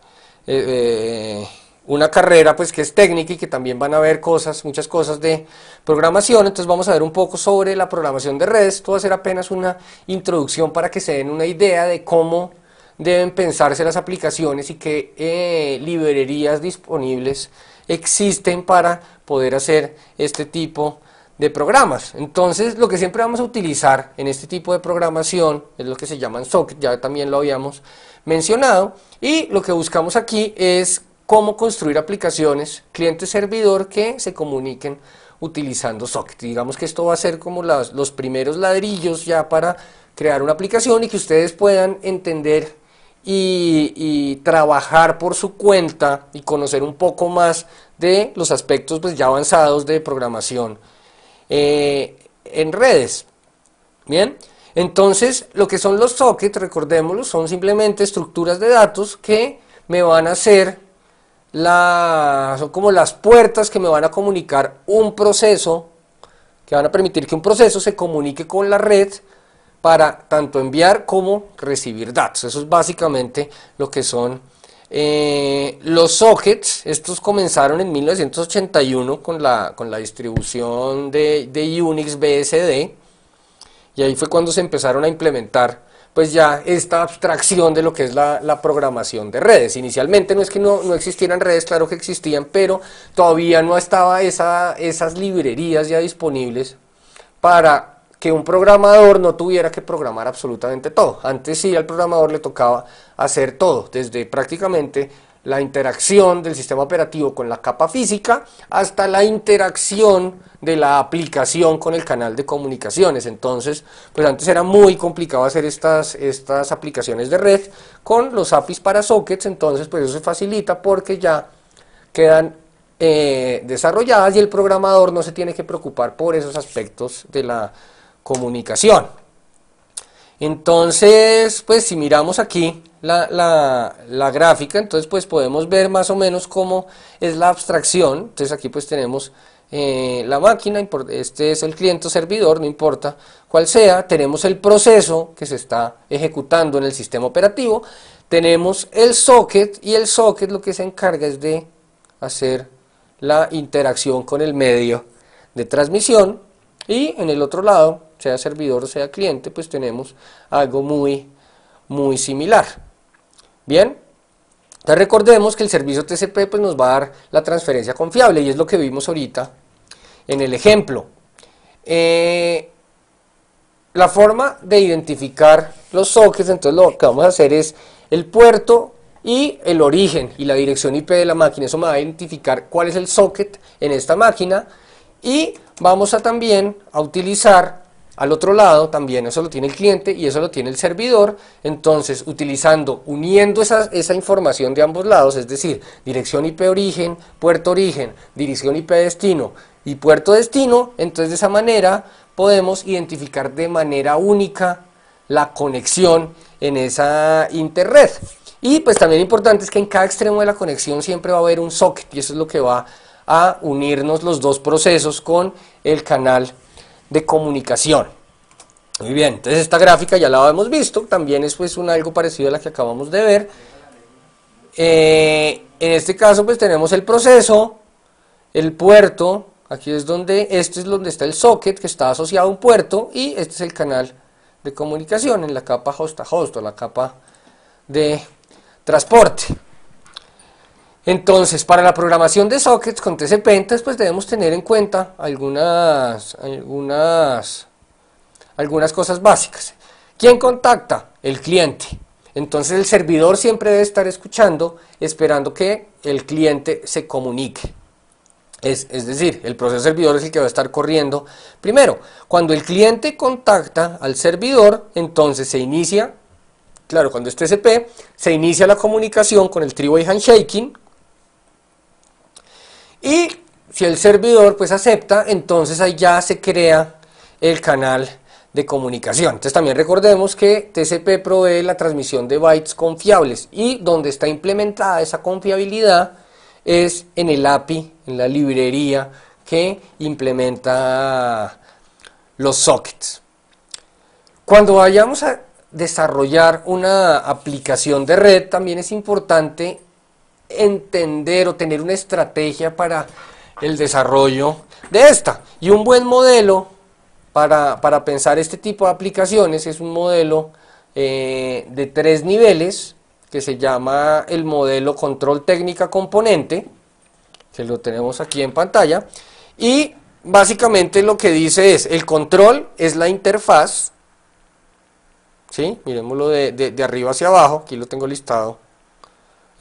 Speaker 1: eh, eh, una carrera pues que es técnica y que también van a ver cosas, muchas cosas de programación, entonces vamos a ver un poco sobre la programación de redes, esto va a ser apenas una introducción para que se den una idea de cómo deben pensarse las aplicaciones y qué eh, librerías disponibles existen para poder hacer este tipo de programas. Entonces, lo que siempre vamos a utilizar en este tipo de programación es lo que se llaman sockets, ya también lo habíamos mencionado, y lo que buscamos aquí es cómo construir aplicaciones cliente-servidor que se comuniquen utilizando sockets. Digamos que esto va a ser como los primeros ladrillos ya para crear una aplicación y que ustedes puedan entender y, trabajar por su cuenta y conocer un poco más de los aspectos pues, ya avanzados de programación eh, en redes. Bien, entonces lo que son los sockets, recordémoslo, son simplemente estructuras de datos que me van a hacer la, son como las puertas que me van a comunicar un proceso, que van a permitir que un proceso se comunique con la red para tanto enviar como recibir datos. Eso es básicamente lo que son eh, los sockets. Estos comenzaron en 1981 con la, con la distribución de, de, Unix BSD y ahí fue cuando se empezaron a implementar pues ya esta abstracción de lo que es la, la programación de redes. Inicialmente no es que no, no, existieran redes, claro que existían, pero todavía no estaba esa, esas librerías ya disponibles para que un programador no tuviera que programar absolutamente todo. Antes sí al programador le tocaba hacer todo, desde prácticamente la interacción del sistema operativo con la capa física hasta la interacción de la aplicación con el canal de comunicaciones. Entonces, pues antes era muy complicado hacer estas, estas aplicaciones de red con los APIs para sockets, entonces pues eso se facilita porque ya quedan eh, desarrolladas y el programador no se tiene que preocupar por esos aspectos de la comunicación. Entonces, pues si miramos aquí, la, gráfica, entonces pues podemos ver más o menos cómo es la abstracción. Entonces aquí pues tenemos eh, la máquina, este es el cliente servidor, no importa cuál sea, tenemos el proceso que se está ejecutando en el sistema operativo, tenemos el socket y el socket lo que se encarga es de hacer la interacción con el medio de transmisión y en el otro lado, sea servidor o sea cliente, pues tenemos algo muy, muy similar. Bien, entonces recordemos que el servicio TCP pues, nos va a dar la transferencia confiable y es lo que vimos ahorita en el ejemplo. Eh, la forma de identificar los sockets, entonces lo que vamos a hacer es el puerto y el origen y la dirección IP de la máquina. Eso me va a identificar cuál es el socket en esta máquina y vamos a también a utilizar al otro lado también eso lo tiene el cliente y eso lo tiene el servidor, entonces utilizando, uniendo esa, esa información de ambos lados, es decir, dirección IP origen, puerto origen, dirección IP destino y puerto destino, entonces de esa manera podemos identificar de manera única la conexión en esa interred. Y pues también importante es que en cada extremo de la conexión siempre va a haber un socket y eso es lo que va a unirnos los dos procesos con el canal de comunicación. Muy bien, entonces esta gráfica ya la hemos visto, también es pues un algo parecido a la que acabamos de ver. Eh, en este caso pues tenemos el proceso, el puerto, aquí es donde, este es donde está el socket que está asociado a un puerto y este es el canal de comunicación en la capa host a host o la capa de transporte. Entonces, para la programación de sockets con TCP, entonces, pues debemos tener en cuenta algunas, algunas, algunas cosas básicas. ¿Quién contacta? El cliente. Entonces el servidor siempre debe estar escuchando, esperando que el cliente se comunique. Es, es, decir, el proceso servidor es el que va a estar corriendo. Primero, cuando el cliente contacta al servidor, entonces se inicia, claro, cuando es TCP, se inicia la comunicación con el three-way handshaking, y si el servidor pues acepta, entonces ahí ya se crea el canal de comunicación. Entonces también recordemos que TCP provee la transmisión de bytes confiables y donde está implementada esa confiabilidad es en el API, en la librería que implementa los sockets. Cuando vayamos a desarrollar una aplicación de red, también es importante entender o tener una estrategia para el desarrollo de esta. Y un buen modelo para, pensar este tipo de aplicaciones es un modelo eh, de tres niveles que se llama el modelo control técnica componente, que lo tenemos aquí en pantalla, y básicamente lo que dice es, el control es la interfaz, ¿sí? miremoslo de, de arriba hacia abajo, aquí lo tengo listado,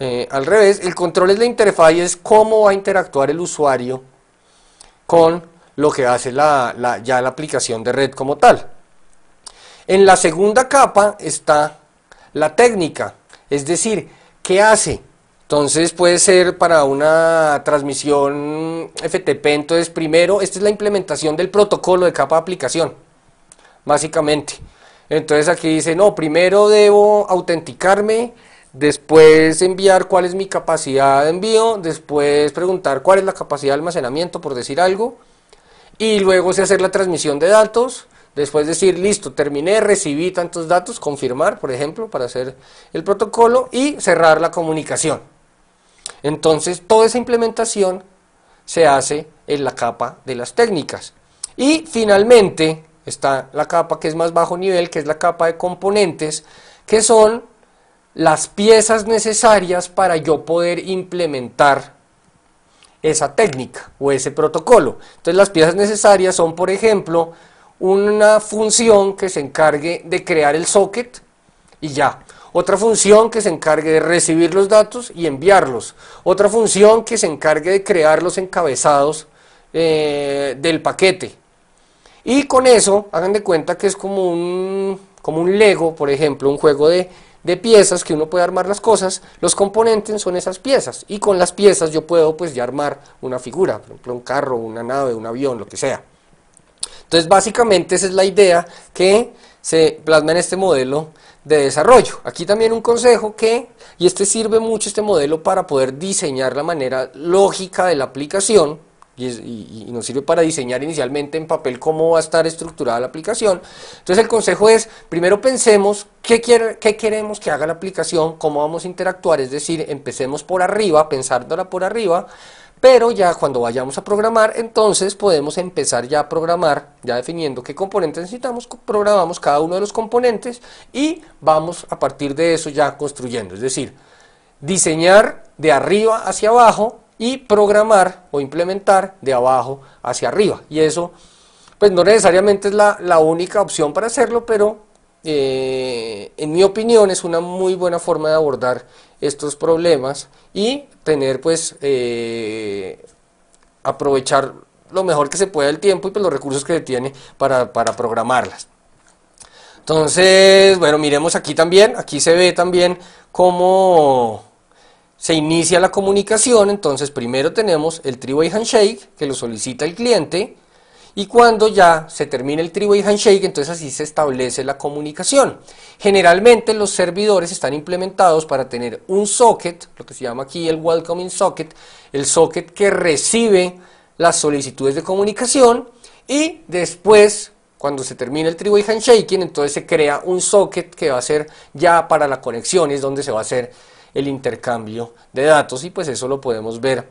Speaker 1: eh, al revés, el control es la interfaz y es cómo va a interactuar el usuario con lo que hace la, ya la aplicación de red como tal. En la segunda capa está la técnica, es decir, ¿qué hace? Entonces puede ser para una transmisión FTP, entonces primero, esta es la implementación del protocolo de capa de aplicación, básicamente. Entonces aquí dice, no, primero debo autenticarme, después enviar cuál es mi capacidad de envío, después preguntar cuál es la capacidad de almacenamiento, por decir algo, y luego hacer la transmisión de datos, después decir, listo, terminé, recibí tantos datos, confirmar, por ejemplo, para hacer el protocolo, y cerrar la comunicación. Entonces, toda esa implementación se hace en la capa de las técnicas. Y finalmente está la capa que es más bajo nivel, que es la capa de componentes, que son las piezas necesarias para yo poder implementar esa técnica o ese protocolo. Entonces las piezas necesarias son, por ejemplo, una función que se encargue de crear el socket y ya. Otra función que se encargue de recibir los datos y enviarlos. Otra función que se encargue de crear los encabezados eh, del paquete. Y con eso, hagan de cuenta que es como un, como un Lego, por ejemplo, un juego de de piezas que uno puede armar las cosas, los componentes son esas piezas y con las piezas yo puedo pues ya armar una figura, por ejemplo un carro, una nave, un avión, lo que sea. Entonces básicamente esa es la idea que se plasma en este modelo de desarrollo. Aquí también un consejo que, y este sirve mucho este modelo para poder diseñar la manera lógica de la aplicación, y, nos sirve para diseñar inicialmente en papel cómo va a estar estructurada la aplicación. Entonces el consejo es, primero pensemos qué, qué queremos que haga la aplicación, cómo vamos a interactuar, es decir, empecemos por arriba, pensándola por arriba, pero ya cuando vayamos a programar, entonces podemos empezar ya a programar, ya definiendo qué componentes necesitamos, programamos cada uno de los componentes y vamos a partir de eso ya construyendo, es decir, diseñar de arriba hacia abajo y programar o implementar de abajo hacia arriba. Y eso, pues no necesariamente es la, única opción para hacerlo, pero eh, en mi opinión es una muy buena forma de abordar estos problemas y tener pues eh, aprovechar lo mejor que se pueda el tiempo y pues, los recursos que tiene para, para programarlas. Entonces, bueno, miremos aquí también, aquí se ve también cómo se inicia la comunicación, entonces primero tenemos el three-way handshake que lo solicita el cliente y cuando ya se termina el three-way handshake, entonces así se establece la comunicación. Generalmente los servidores están implementados para tener un socket, lo que se llama aquí el welcoming socket, el socket que recibe las solicitudes de comunicación y después cuando se termina el three-way handshaking, entonces se crea un socket que va a ser ya para la conexión, es donde se va a hacer el intercambio de datos y pues eso lo podemos ver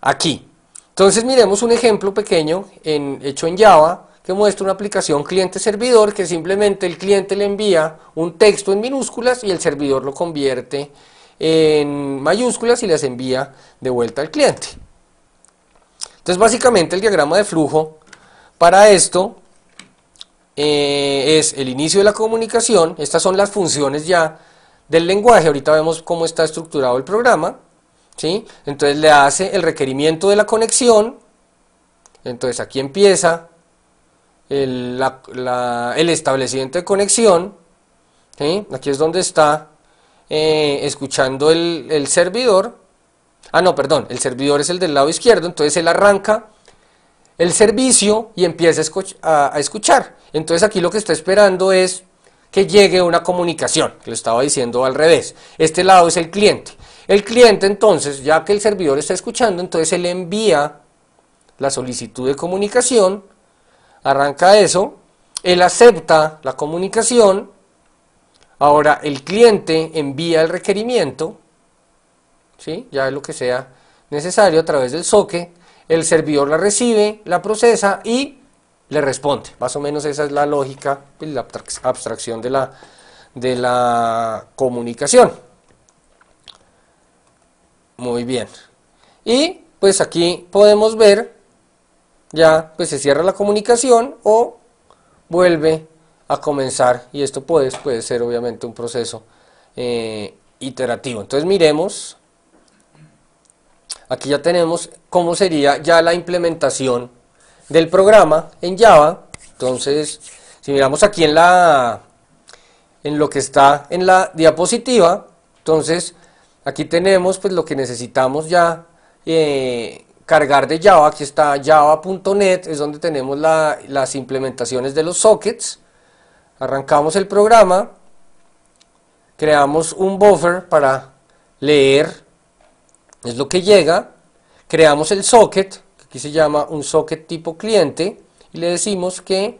Speaker 1: aquí. Entonces miremos un ejemplo pequeño hecho en Java que muestra una aplicación cliente-servidor que simplemente el cliente le envía un texto en minúsculas y el servidor lo convierte en mayúsculas y las envía de vuelta al cliente. Entonces básicamente el diagrama de flujo para esto eh, es el inicio de la comunicación, estas son las funciones ya del lenguaje, ahorita vemos cómo está estructurado el programa, ¿sí? entonces le hace el requerimiento de la conexión, entonces aquí empieza el, establecimiento de conexión, aquí es donde está eh, escuchando el, servidor, ah no, perdón, el servidor es el del lado izquierdo, entonces él arranca el servicio y empieza a escuchar, entonces aquí lo que está esperando es que llegue una comunicación, que lo estaba diciendo al revés. Este lado es el cliente. El cliente entonces, ya que el servidor está escuchando, entonces él envía la solicitud de comunicación, arranca eso, él acepta la comunicación, ahora el cliente envía el requerimiento, ¿sí? ya es lo que sea necesario a través del soque, el servidor la recibe, la procesa y le responde. Más o menos esa es la lógica la abstracción de la, de la comunicación. Muy bien. Y pues aquí podemos ver, ya pues se cierra la comunicación o vuelve a comenzar y esto puede, puede ser obviamente un proceso eh, iterativo. Entonces miremos, aquí ya tenemos cómo sería ya la implementación del programa en Java. Entonces, si miramos aquí en la en lo que está en la diapositiva, entonces aquí tenemos pues lo que necesitamos ya eh, cargar de Java, aquí está java.net, es donde tenemos las implementaciones de los sockets, arrancamos el programa, creamos un buffer para leer, es lo que llega, creamos el socket, aquí se llama un socket tipo cliente y le decimos que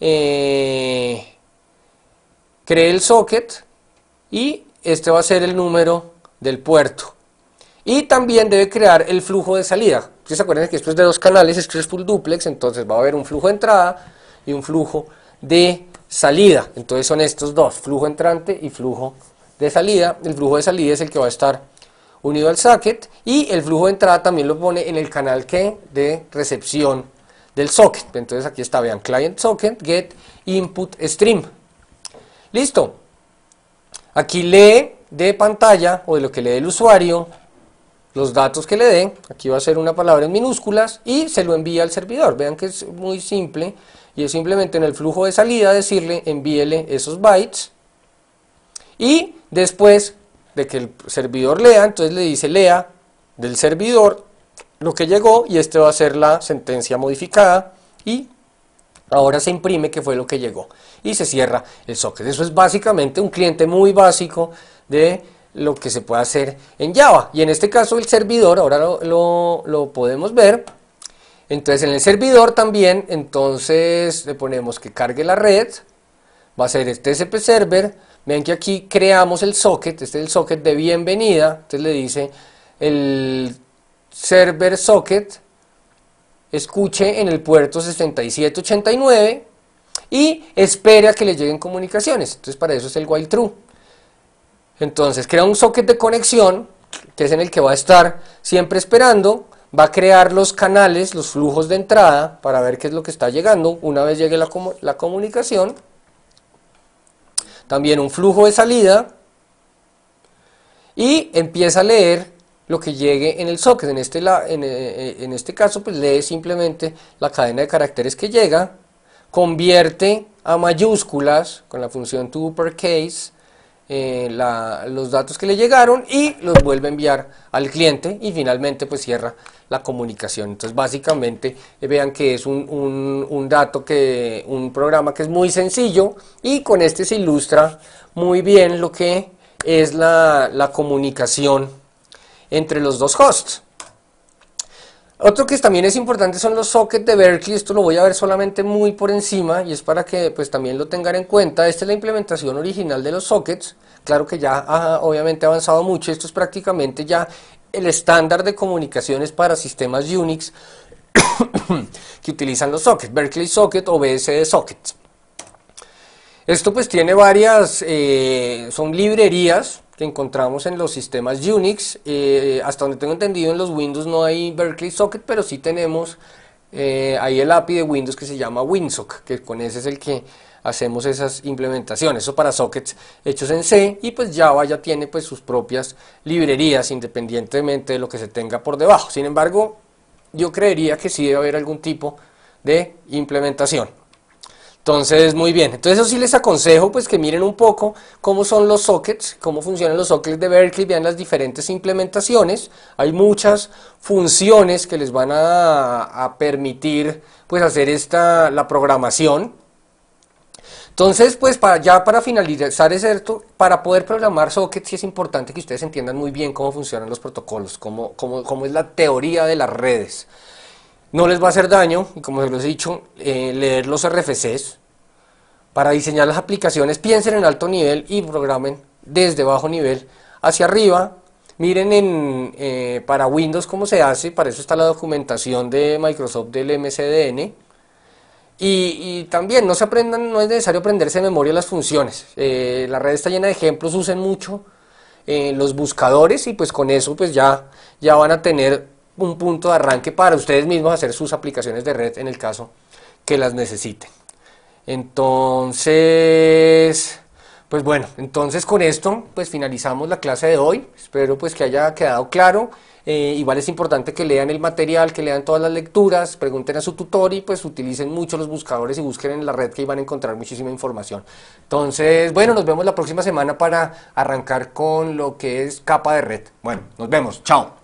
Speaker 1: eh, cree el socket y este va a ser el número del puerto. Y también debe crear el flujo de salida. Ustedes se acuerdan que esto es de dos canales, esto es full duplex entonces va a haber un flujo de entrada y un flujo de salida. Entonces son estos dos, flujo entrante y flujo de salida. El flujo de salida es el que va a estar unido al socket y el flujo de entrada también lo pone en el canal que de recepción del socket. Entonces aquí está, vean, client socket, get input stream. Listo. Aquí lee de pantalla o de lo que lee el usuario los datos que le dé, aquí va a ser una palabra en minúsculas y se lo envía al servidor. Vean que es muy simple y es simplemente en el flujo de salida decirle envíele esos bytes y después de que el servidor lea, entonces le dice lea del servidor lo que llegó y este va a ser la sentencia modificada y Ahora se imprime que fue lo que llegó y se cierra el socket. Eso es básicamente un cliente muy básico de lo que se puede hacer en Java. Y en este caso el servidor, ahora lo, lo podemos ver. Entonces en el servidor también, entonces le ponemos que cargue la red, va a ser este TCP server, ven que aquí creamos el socket, este es el socket de bienvenida, entonces le dice el server socket escuche en el puerto 6789 y espere a que le lleguen comunicaciones. Entonces para eso es el while true. Entonces crea un socket de conexión que es en el que va a estar siempre esperando, va a crear los canales, los flujos de entrada para ver qué es lo que está llegando una vez llegue la comunicación. También un flujo de salida y empieza a leer lo que llegue en el socket. En este, en, eh, en este caso, pues lee simplemente la cadena de caracteres que llega, convierte a mayúsculas con la función toUpperCase eh, los datos que le llegaron y los vuelve a enviar al cliente y finalmente pues cierra la comunicación. Entonces básicamente eh, vean que es un, un, dato que, un programa que es muy sencillo y con este se ilustra muy bien lo que es la, la comunicación entre los dos hosts. Otro que también es importante son los sockets de Berkeley, esto lo voy a ver solamente muy por encima y es para que pues también lo tengan en cuenta. Esta es la implementación original de los sockets, claro que ya ha obviamente avanzado mucho, esto es prácticamente ya el estándar de comunicaciones para sistemas Unix que utilizan los sockets, Berkeley Socket o BSD Sockets. Esto pues tiene varias, eh, son librerías que encontramos en los sistemas Unix. Eh, hasta donde tengo entendido en los Windows no hay Berkeley Socket, pero sí tenemos eh, ahí el API de Windows que se llama WinSock, que con ese es el que hacemos esas implementaciones. Eso para sockets hechos en C y pues Java ya tiene pues sus propias librerías independientemente de lo que se tenga por debajo. Sin embargo, yo creería que sí debe haber algún tipo de implementación. Entonces, muy bien. Entonces, eso sí les aconsejo pues que miren un poco cómo son los sockets, cómo funcionan los sockets de Berkeley, vean las diferentes implementaciones. Hay muchas funciones que les van a, permitir pues hacer esta la programación. Entonces, pues ya para finalizar es cierto, para poder programar sockets sí es importante que ustedes entiendan muy bien cómo funcionan los protocolos, cómo, cómo, cómo es la teoría de las redes. No les va a hacer daño, y como se los he dicho, eh, leer los RFCs. Para diseñar las aplicaciones piensen en alto nivel y programen desde bajo nivel hacia arriba. Miren en, eh, para Windows cómo se hace, para eso está la documentación de Microsoft del MCDN. Y, también no se aprendan, no es necesario aprenderse de memoria las funciones. Eh, la red está llena de ejemplos, usen mucho los buscadores y pues con eso pues ya, ya van a tener un punto de arranque para ustedes mismos hacer sus aplicaciones de red en el caso que las necesiten. Entonces, pues bueno, entonces con esto pues finalizamos la clase de hoy. Espero pues que haya quedado claro. Eh, igual es importante que lean el material, que lean todas las lecturas, pregunten a su tutor y pues utilicen mucho los buscadores y busquen en la red que van a encontrar muchísima información. Entonces, bueno, nos vemos la próxima semana para arrancar con lo que es capa de red. Bueno, nos vemos. Chao.